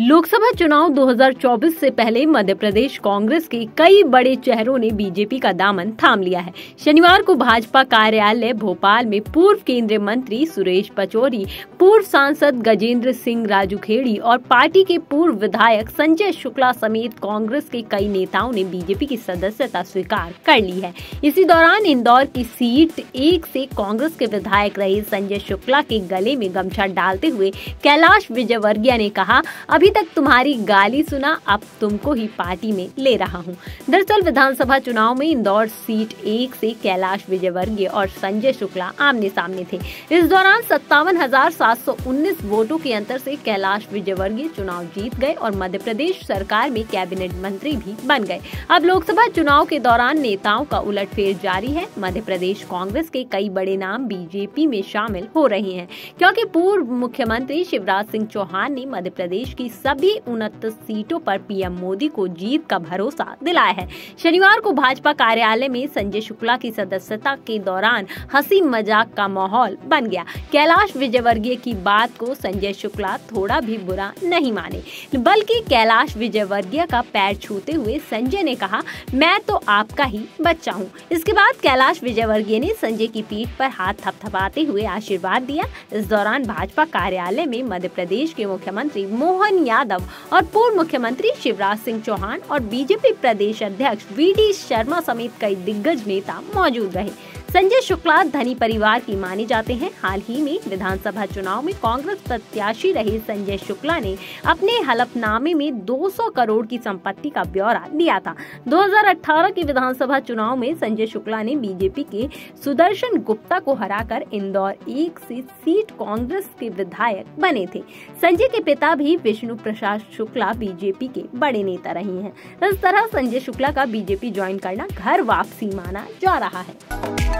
लोकसभा चुनाव 2024 से पहले मध्य प्रदेश कांग्रेस के कई बड़े चेहरों ने बीजेपी का दामन थाम लिया है। शनिवार को भाजपा कार्यालय भोपाल में पूर्व केंद्रीय मंत्री सुरेश पचौरी, पूर्व सांसद गजेंद्र सिंह राजूखेड़ी और पार्टी के पूर्व विधायक संजय शुक्ला समेत कांग्रेस के कई नेताओं ने बीजेपी की सदस्यता स्वीकार कर ली है। इसी दौरान इंदौर की सीट एक से कांग्रेस के विधायक रहे संजय शुक्ला के गले में गमछा डालते हुए कैलाश विजयवर्गीय ने कहा, अभी तक तुम्हारी गाली सुना अब तुमको ही पार्टी में ले रहा हूँ। दरअसल विधानसभा चुनाव में इंदौर सीट एक से कैलाश विजयवर्गीय और संजय शुक्ला आमने सामने थे। इस दौरान सत्तावन वोटों के अंतर से कैलाश विजयवर्गीय चुनाव जीत गए और मध्य प्रदेश सरकार में कैबिनेट मंत्री भी बन गए। अब लोकसभा चुनाव के दौरान नेताओं का उलटफेर जारी है। मध्य प्रदेश कांग्रेस के कई बड़े नाम बीजेपी में शामिल हो रहे हैं। क्योंकि पूर्व मुख्यमंत्री शिवराज सिंह चौहान ने मध्य प्रदेश की सभी उनतीस सीटों पर पीएम मोदी को जीत का भरोसा दिलाया है। शनिवार को भाजपा कार्यालय में संजय शुक्ला की सदस्यता के दौरान हँसी मज़ाक का माहौल बन गया। कैलाश विजयवर्गीय की बात को संजय शुक्ला थोड़ा भी बुरा नहीं माने। बल्कि कैलाश विजयवर्गीय का पैर छूते हुए संजय ने कहा, मैं तो आपका ही बच्चा हूँ। इसके बाद कैलाश विजयवर्गीय ने संजय की पीठ पर हाथ थपथपाते हुए आशीर्वाद दिया। इस दौरान भाजपा कार्यालय में मध्य प्रदेश के मुख्यमंत्री मोहन यादव और पूर्व मुख्यमंत्री शिवराज सिंह चौहान और बीजेपी प्रदेश अध्यक्ष वी डी शर्मा समेत कई दिग्गज नेता मौजूद रहे। संजय शुक्ला, धनी परिवार की माने जाते हैं। हाल ही में विधानसभा चुनाव में कांग्रेस प्रत्याशी रहे संजय शुक्ला ने अपने हलफनामे में 200 करोड़ की संपत्ति का ब्यौरा दिया था। 2018 के विधानसभा चुनाव में संजय शुक्ला ने बीजेपी के सुदर्शन गुप्ता को हराकर इंदौर एक से सीट कांग्रेस के विधायक बने थे। संजय के पिता भी विष्णु प्रसाद शुक्ला बीजेपी के बड़े नेता रहे हैं। इस तरह संजय शुक्ला का बीजेपी ज्वाइन करना घर वापसी माना जा रहा है।